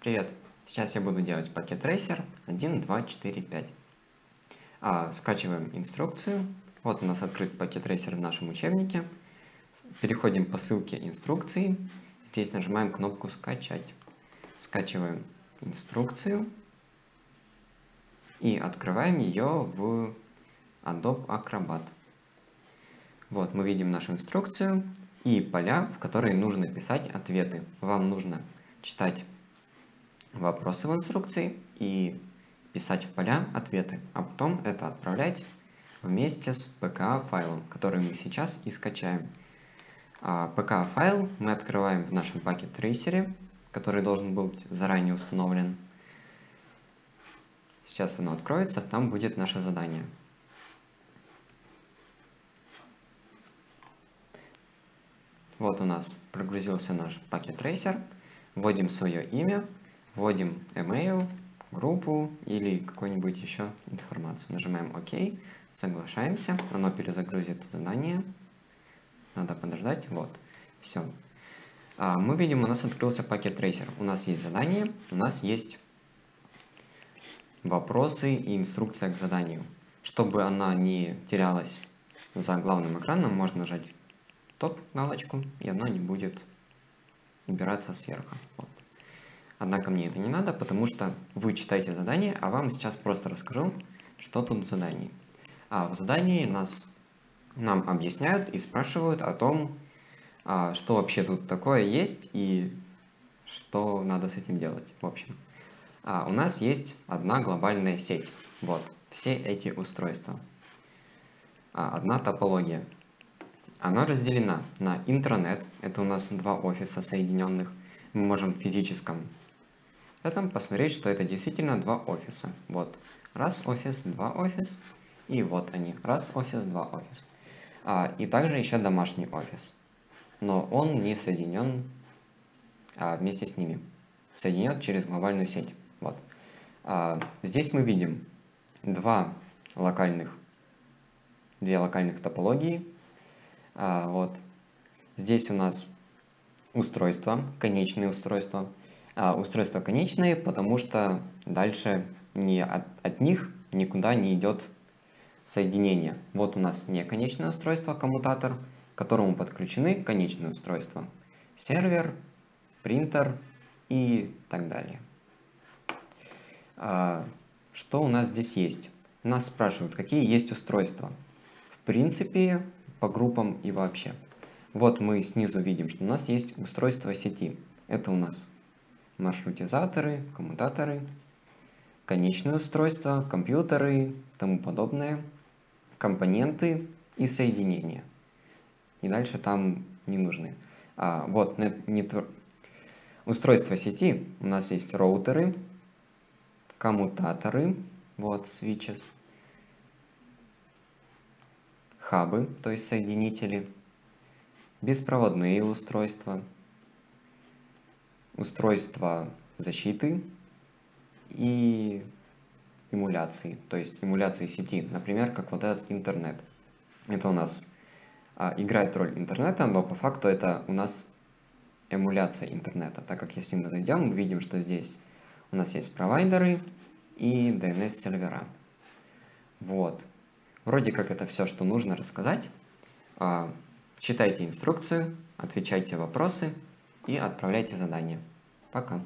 Привет! Сейчас я буду делать пакет Racer 1, 2, 4, 5. А, скачиваем инструкцию. Вот у нас открыт пакет Racer в нашем учебнике. Переходим по ссылке инструкции. Здесь нажимаем кнопку «Скачать». Скачиваем инструкцию и открываем ее в Adobe Acrobat. Вот, мы видим нашу инструкцию и поля, в которые нужно писать ответы. Вам нужно читать вопросы в инструкции и писать в поля ответы, а потом это отправлять вместе с PKA-файлом, который мы сейчас и скачаем. А PKA-файл мы открываем в нашем пакет трейсере, который должен быть заранее установлен. Сейчас оно откроется, там будет наше задание. Вот у нас прогрузился наш пакет трейсер. Вводим свое имя, вводим email, группу или какую-нибудь еще информацию. Нажимаем ОК, соглашаемся, оно перезагрузит задание. Надо подождать, вот, все. А, мы видим, у нас открылся пакет трейсер. У нас есть задание, у нас есть вопросы и инструкция к заданию. Чтобы она не терялась за главным экраном, можно нажать топ галочку, и она не будет убираться сверху. Вот. Однако мне это не надо, потому что вы читаете задание, а вам сейчас просто расскажу, что тут в задании. А в задании нас, нам объясняют и спрашивают о том, а, что вообще тут такое есть и что надо с этим делать. В общем, а, у нас есть одна глобальная сеть. Вот, все эти устройства. А, одна топология. Она разделена на интранет, это у нас два офиса соединенных. Мы можем в физическом этом посмотреть, что это действительно два офиса. Вот, раз офис, два офис, и вот они, раз офис, два офис. А, и также еще домашний офис, но он не соединен а, вместе с ними, соединен через глобальную сеть. Вот. А, здесь мы видим два локальных, две локальных топологии. А, вот. Здесь у нас устройства, конечные устройства, а, устройства конечные, потому что дальше не от, от них никуда не идет соединение. Вот у нас неконечное устройство, коммутатор, к которому подключены конечные устройства. Сервер, принтер и так далее. А, что у нас здесь есть? Нас спрашивают, какие есть устройства. В принципе, по группам и вообще. Вот мы снизу видим, что у нас есть устройство сети. Это у нас маршрутизаторы, коммутаторы, конечные устройства, компьютеры, тому подобное, компоненты и соединения. И дальше там не нужны. А, вот нет, устройство сети. У нас есть роутеры, коммутаторы, вот switches, хабы, то есть соединители, беспроводные устройства, устройства защиты и эмуляции, то есть эмуляции сети, например, как вот этот интернет. Это у нас а, играет роль интернета, но по факту это у нас эмуляция интернета, так как если мы зайдем, мы видим, что здесь у нас есть провайдеры и DNS-сервера. Вот. Вроде как это все, что нужно рассказать. А, читайте инструкцию, отвечайте вопросы и отправляйте задания. Пока.